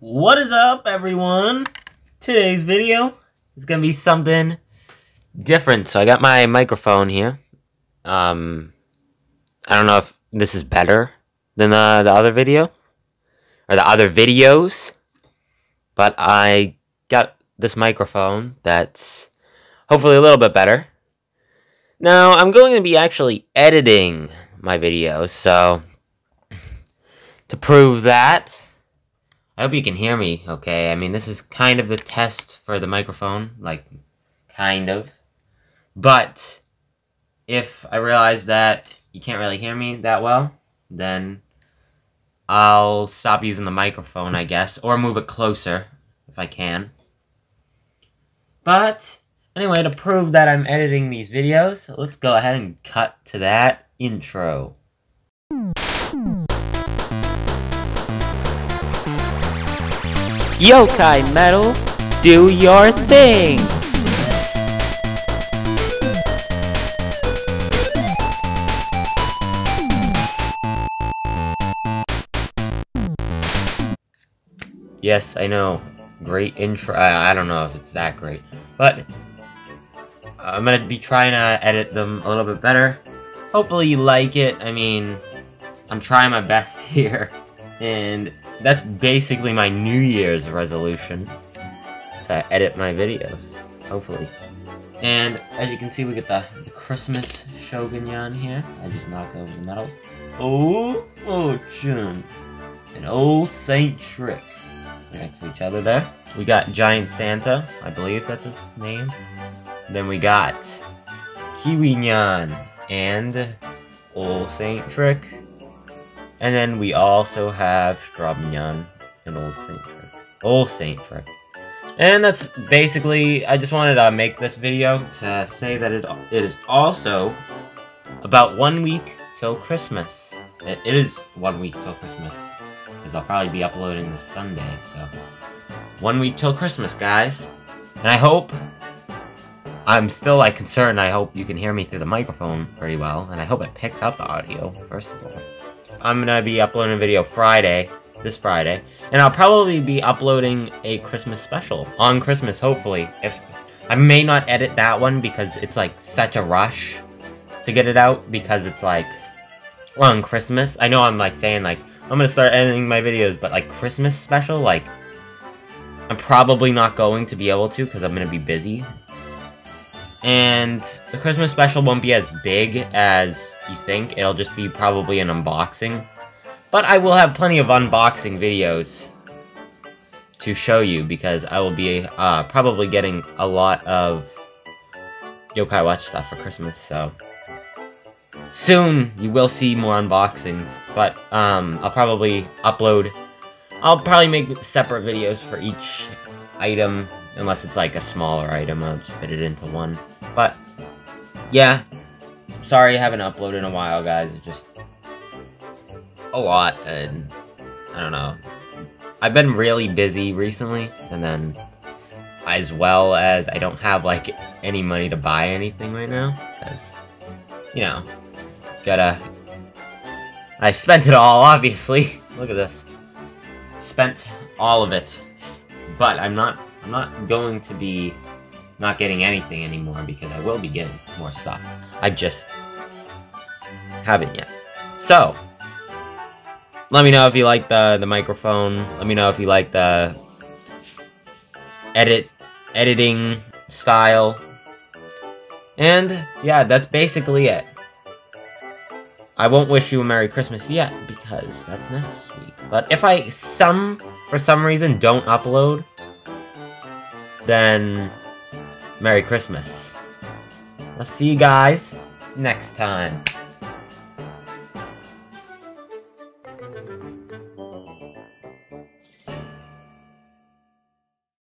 What is up, everyone? Today's video is gonna be something different. So I got my microphone here. Um, I don't know if this is better than the, the other video or the other videos, but I got this microphone that's hopefully a little bit better. Now I'm going to be actually editing my videos, so to prove that. I hope you can hear me okay. I mean, this is kind of a test for the microphone, like, kind of. But, if I realize that you can't really hear me that well, then I'll stop using the microphone, I guess, or move it closer, if I can. But, anyway, to prove that I'm editing these videos, let's go ahead and cut to that intro. Yokai Medal, do your thing! Yes, I know. Great intro. I, I don't know if it's that great. But, I'm gonna be trying to edit them a little bit better. Hopefully you like it. I mean, I'm trying my best here. And that's basically my New Year's resolution. To edit my videos, hopefully. And as you can see, we get the, the Christmas Shogunyan here. I just knocked over the medal. Oh, oh, fortune. An old Saint Trick. Next to each other there. We got Giant Santa. I believe that's his name. Then we got Kiwi-nyan and Old Saint Trick. And then we also have Strabnyan and Old Saint. Old Saint Trick. And that's basically, I just wanted to make this video to say that it, it is also about one week till Christmas. It, it is one week till Christmas. Because I'll probably be uploading this Sunday, so. One week till Christmas, guys. And I hope, I'm still like concerned, I hope you can hear me through the microphone pretty well. And I hope it picks up the audio, first of all. I'm gonna be uploading a video Friday, this Friday, and I'll probably be uploading a Christmas special on Christmas, hopefully. If I may not edit that one because it's like such a rush to get it out because it's like on Christmas. I know I'm like saying like I'm gonna start editing my videos, but like Christmas special, like I'm probably not going to be able to because I'm gonna be busy. And the Christmas special won't be as big as you think. It'll just be probably an unboxing. But I will have plenty of unboxing videos to show you because I will be uh, probably getting a lot of Yokai Watch stuff for Christmas, so... Soon, you will see more unboxings, but um, I'll probably upload... I'll probably make separate videos for each item, unless it's like a smaller item, I'll just fit it into one. But, yeah, sorry I haven't uploaded in a while, guys. It's just a lot, and I don't know. I've been really busy recently, and then as well as I don't have like any money to buy anything right now, because you know, gotta. I've spent it all, obviously. Look at this. Spent all of it, but I'm not. I'm not going to be not getting anything anymore because I will be getting more stuff. I just haven't yet. So, let me know if you like the, the microphone. Let me know if you like the edit editing style. And, yeah, that's basically it. I won't wish you a Merry Christmas yet, because that's next week. But if I, some, for some reason, don't upload, then Merry Christmas. I'll see you guys next time.